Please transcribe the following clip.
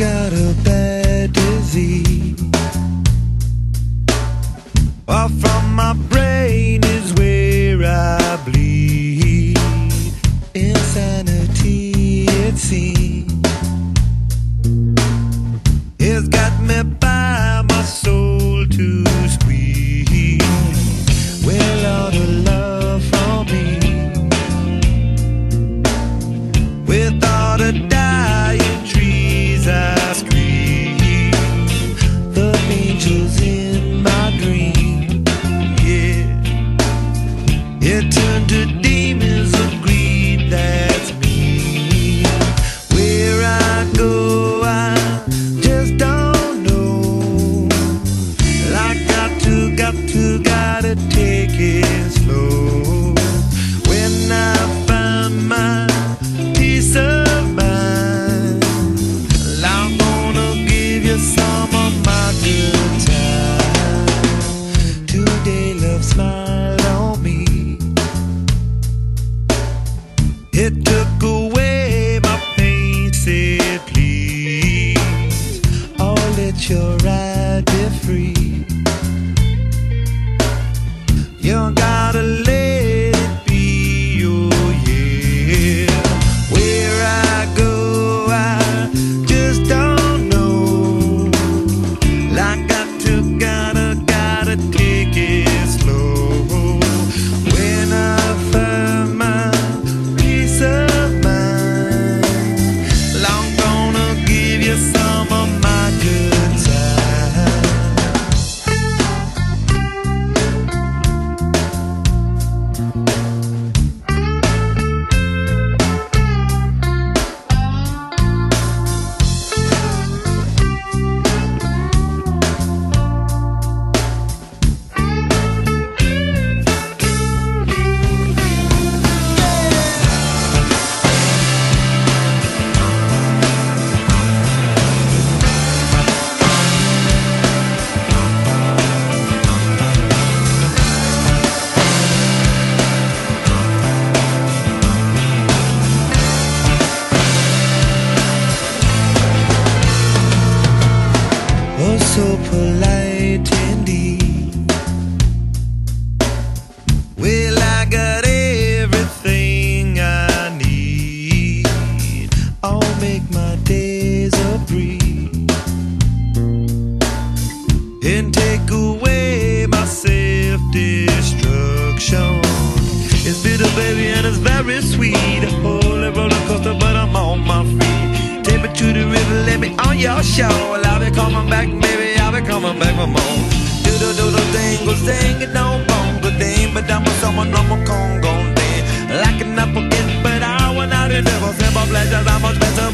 Got a bad disease. Off from my brain your ride be free polite indeed. Well, I got everything I need. I'll make my days a breeze and take away my self destruction. It's bitter, baby, and it's very sweet. Holy roller coaster, but I'm on my feet. Take me to the river, let me on your show. Well, I'll be coming back, baby, I'll coming back for more. Do do do do dingle, sing it, don't bongo ding, but I'm with someone I'm a Congo ding. Like an apple kid, but I want out the devil, simple pleasures, I'm much better,